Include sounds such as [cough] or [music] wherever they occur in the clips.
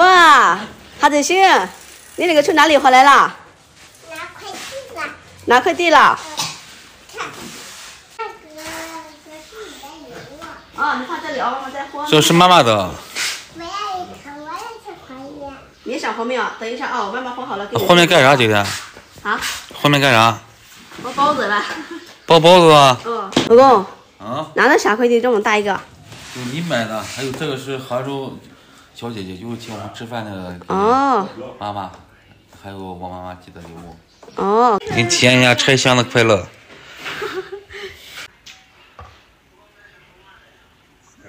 哇，哈子星，你那个从哪里回来了？拿快递了。拿快递了。看，那个这是你的礼物。啊，你放这里啊，妈妈在喝。这是妈妈的，我要一颗，我要吃快递。你想和面啊？等一下啊，我妈妈和好了给你。后面干啥？今天啊？后面干啥？包包子了。包包子啊？嗯。老公，啊，拿的啥快递这么大一个？就你买的，还有这个是杭州小姐姐，就是请我们吃饭的哦妈妈，还有我妈妈寄的礼物，哦，给你体验一下拆箱的快乐。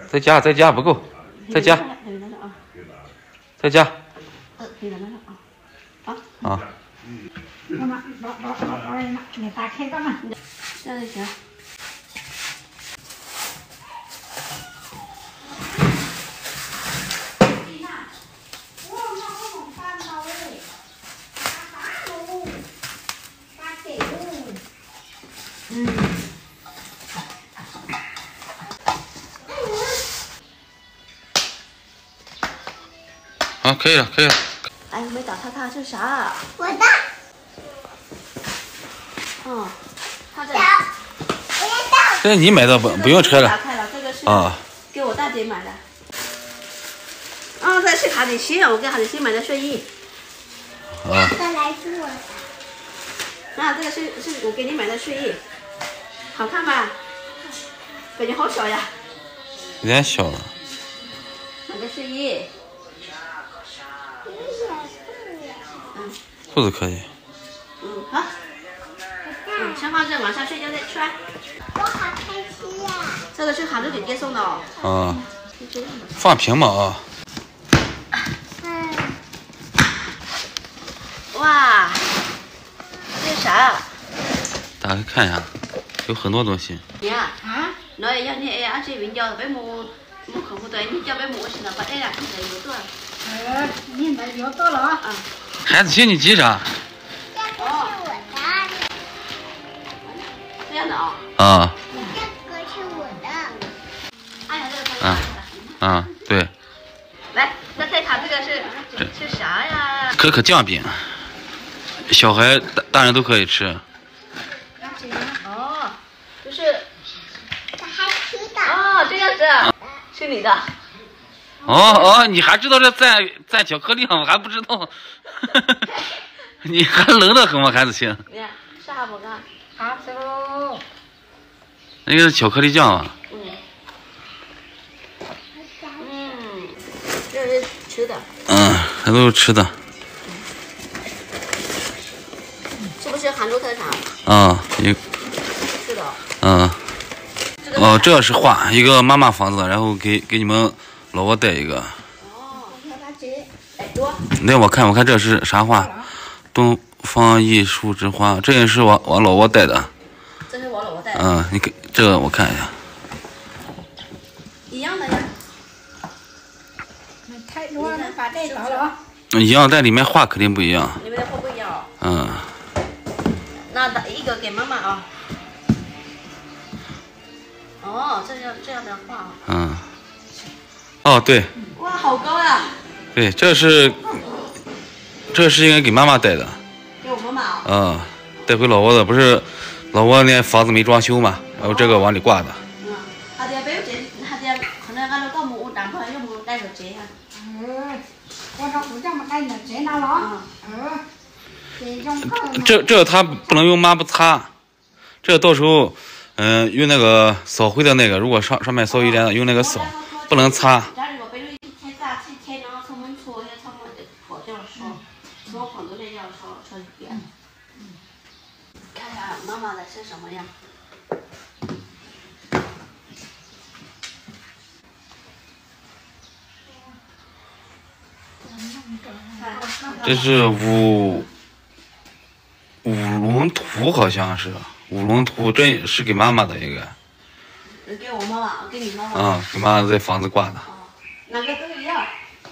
再加再加不够，再加可以拿上啊。再加呃，可以拿上啊。啊！妈妈，老老老老人，你打开干嘛？这样就行。可以了，可以了。哎，没打开看是啥？我的嗯，看这小，我要到。这是你买的，不不用拆了打开了，这个是啊。给我大姐买的。啊，这是哈子星，我给哈子星买的睡衣。啊，这来是我的。啊，这个是是我给你买的睡衣，好看吧？感觉好小呀，有点小了。买的睡衣。嗯裤子可以。嗯，好。嗯，先放这，晚上睡觉再穿。我好开心呀！这个是杭州姐姐送的哦。啊，就这样吧。放平吧啊。嗯，哇，这是啥？打开看一下，有很多东西。你啊，啊？那要你哎，而且人家被母母客户对，你叫被母行了，把哎呀，你有多呃，你买药到了啊？啊？孩子心你急啥？这个是我的，这样的啊？啊啊。啊，对，来，那再看这个是是啥呀？可可酱饼，小孩大大人都可以吃。哦，就是这还吃的。哦这样子，是你的。哦哦，你还知道这蘸蘸巧克力吗？我还不知道。[laughs] 你还冷得很吗，孩子亲？你看是哈不干？好，吃喽。那个是巧克力酱啊。嗯嗯，这是吃的，嗯，还都是吃的。是不是杭州特产？啊，一是的。嗯这个哦，这是画一个妈妈房子，然后给给你们老婆带一个。那我看我看这是啥画？东方艺术之花，这也是我我老婆带的。这是我老婆带的，嗯，你给这个我看一下。一样的呀。那太多了，把这倒了啊。一样，但里面画肯定不一样。里面的货不一样哦。嗯，那打一个给妈妈啊。哦，这样这样的画啊。嗯。哦，对哇，好高呀！对，这是这是应该给妈妈带的。给我妈妈啊。嗯，带回老挝的不是老挝那房子没装修嘛，然后这个往里挂的。嗯，他家没有钱，他家可能俺那个母男朋友没带着钱呀。呃，我说不这么干的，谁拿了啊？呃，这种碰这这它不能用抹布擦，这到时候嗯、用那个扫灰的那个，如果上上面扫一点的，用那个扫，不能擦。看看妈妈的是什么样。这是五五龙图，好像是五龙图，这是给妈妈的一个给我妈妈，给你妈妈。啊，给妈妈在房子挂的。啊，哪个都一样，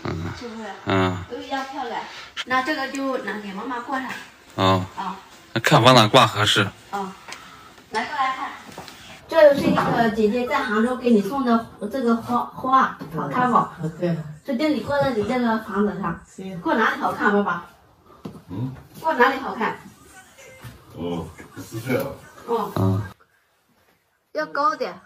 嗯是不是？嗯都一样漂亮。那这个就拿给妈妈挂上啊，啊那看往哪挂合适。啊，来过来看。这是一个姐姐在杭州给你送的这个花花，好看不？这这店里挂在你这个房子上，挂哪里好看，爸爸？嗯，挂哪里好看？哦，是这样。哦，嗯，要高点。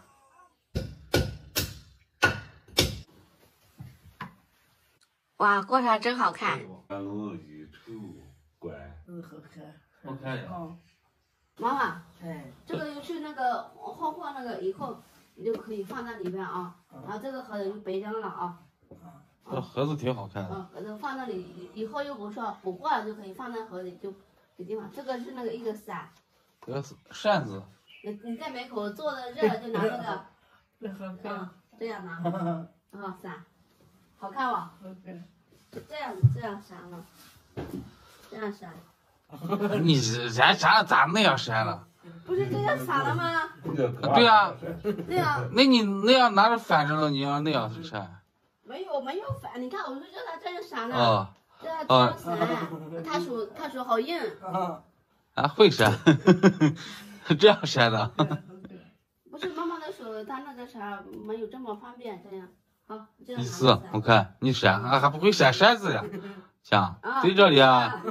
哇，过上真好看。安乐宇宙馆。我看一下。妈妈，哎，这个就是那个画画那个，以后你就可以放在里面啊。然后这个盒子就别扔了啊。这盒子挺好看的。嗯，盒子放那里，以后又不说不挂了就可以放在盒里，就给地方。这个是那个一个伞，这个扇子，你你在门口坐着热了就拿这个，[laughs] 嗯，这样拿，[laughs] 啊伞，好看吧？这样这样扇了，这样扇，[laughs] 你人家咋那样扇了？不是这样扇了吗？对啊，对啊，那你那样拿着反着了，你要那样扇。没有没有反，你看我就叫他这样扇的，哦，这样这样扇，他手他手好硬，啊会扇，[laughs] 这样扇的。不是妈妈的手，他那个啥没有这么方便，这样，好，这样意拿思我看你扇还还不会扇扇子呀？[laughs] 行，对这里啊，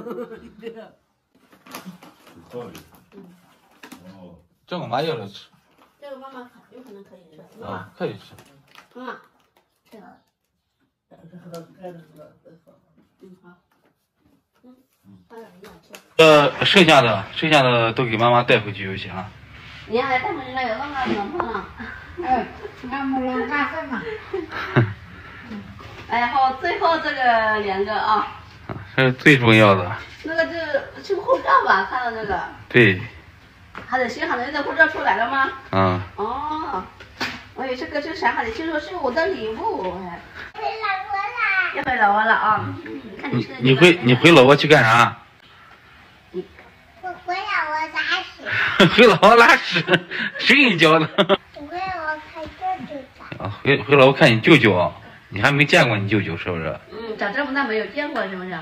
这个妈要来吃这个妈妈有可能可以吃，妈妈啊，可以吃。妈妈，这样。嗯好，嗯，放点营养吃。呃，剩下的剩下的都给妈妈带回去就行了。你还带回来有那么冷不冷？哎，俺们老干什么？然 [laughs] 后最后这个两个啊，这是最重要的。那个是去护照吧？看到这个，对，还得写好的，那护照出来了吗？嗯，哦，哎，这个是啥？还得听说是我的礼物，哎，回老挝啦！要回老窝了啊！嗯看你你回你回老窝去干啥？我回老婆拉屎，[laughs] 回老窝拉屎，谁给你教的？我回老婆看舅舅的。啊，回回老窝看你舅舅，你还没见过你舅舅是不是？嗯，长这么大没有见过是不是？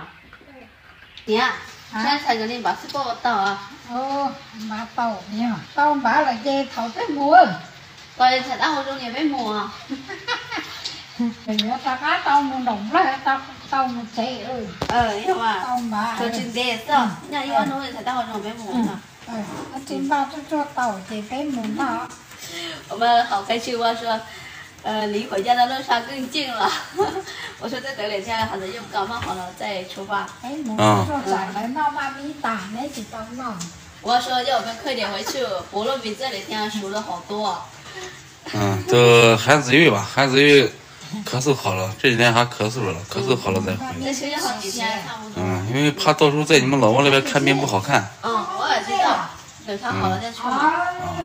你啊，现在给你把水果倒啊，哦，妈倒面，倒完了给炒这馍。倒在菜大锅中也没摸啊。[laughs] bây giờ ta cá tao mua đồng là tao tao mua chạy ơi 嗯，要嘛，tao mà 说真的是，那一碗东西菜大锅中没摸呢。Nó trên bao cho cho tao thì cái mồm nó 我们好开心啊，说，呃，离回家的路上更近了。[laughs] 我说再等两天，好像又感冒好了再出发。nó cho giải lại nó mà đi tả đấy thì tao nó 我说要我们快点回去，菠萝比这两天熟了好多。[laughs] 嗯，等韩子玉吧，韩子玉咳嗽好了，这几天还咳嗽了，咳嗽好了再回。再休息好几天，差不多。嗯，因为怕到时候在你们老窝那边看病不好看。等他好了再去嘛。à